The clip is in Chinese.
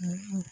嗯嗯。